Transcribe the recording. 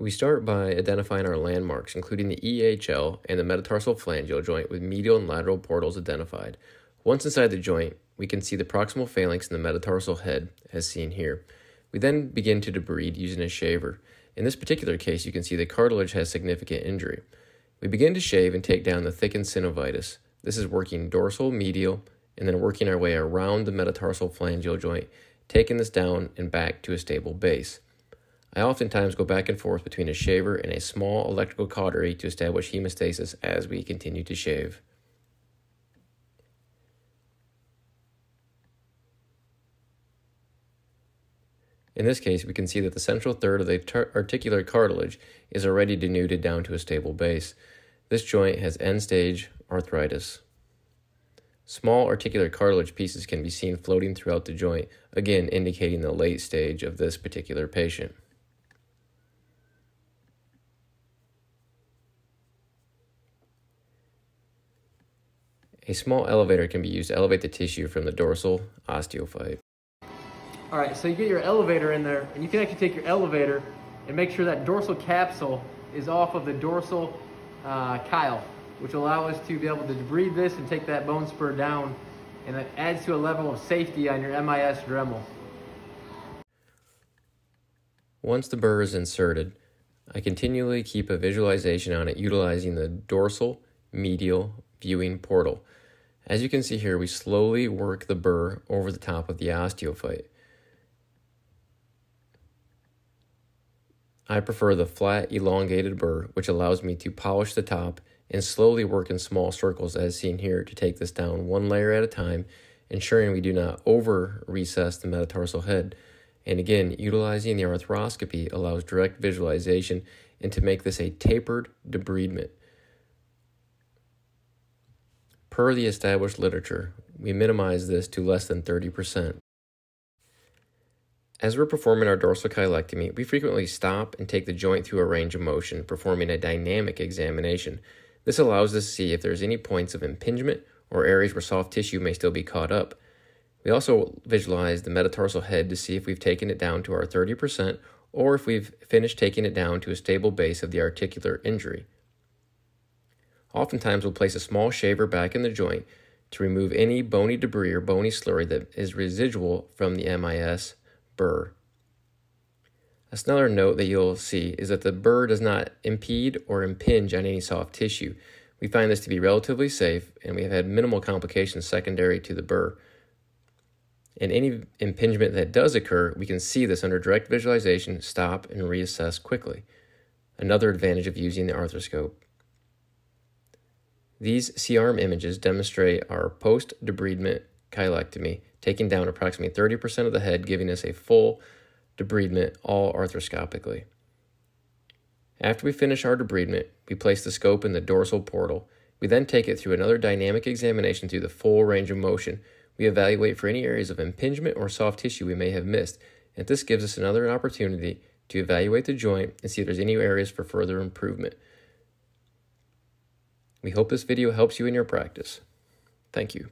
We start by identifying our landmarks, including the EHL and the metatarsal phalangeal joint with medial and lateral portals identified. Once inside the joint, we can see the proximal phalanx and the metatarsal head, as seen here. We then begin to debride using a shaver. In this particular case, you can see the cartilage has significant injury. We begin to shave and take down the thickened synovitis. This is working dorsal, medial, and then working our way around the metatarsal phalangeal joint, taking this down and back to a stable base. I oftentimes go back and forth between a shaver and a small electrical cautery to establish hemostasis as we continue to shave. In this case, we can see that the central third of the articular cartilage is already denuded down to a stable base. This joint has end-stage arthritis. Small articular cartilage pieces can be seen floating throughout the joint, again indicating the late stage of this particular patient. A small elevator can be used to elevate the tissue from the dorsal osteophyte. All right, so you get your elevator in there, and you can actually take your elevator and make sure that dorsal capsule is off of the dorsal uh, chyle, which will allow us to be able to debride this and take that bone spur down, and it adds to a level of safety on your MIS Dremel. Once the burr is inserted, I continually keep a visualization on it utilizing the dorsal medial viewing portal. As you can see here, we slowly work the burr over the top of the osteophyte. I prefer the flat, elongated burr, which allows me to polish the top and slowly work in small circles as seen here to take this down one layer at a time, ensuring we do not over recess the metatarsal head. And again, utilizing the arthroscopy allows direct visualization and to make this a tapered debridement. Per the established literature, we minimize this to less than 30%. As we're performing our dorsal cheilectomy, we frequently stop and take the joint through a range of motion, performing a dynamic examination. This allows us to see if there's any points of impingement or areas where soft tissue may still be caught up. We also visualize the metatarsal head to see if we've taken it down to our 30% or if we've finished taking it down to a stable base of the articular injury. Oftentimes, we'll place a small shaver back in the joint to remove any bony debris or bony slurry that is residual from the MIS burr. Another note that you'll see is that the burr does not impede or impinge on any soft tissue. We find this to be relatively safe, and we have had minimal complications secondary to the burr. And any impingement that does occur, we can see this under direct visualization, stop, and reassess quickly. Another advantage of using the arthroscope. These C-arm images demonstrate our post-debridement cheilectomy, taking down approximately 30% of the head, giving us a full debridement all arthroscopically. After we finish our debridement, we place the scope in the dorsal portal. We then take it through another dynamic examination through the full range of motion. We evaluate for any areas of impingement or soft tissue we may have missed, and this gives us another opportunity to evaluate the joint and see if there's any areas for further improvement. We hope this video helps you in your practice. Thank you.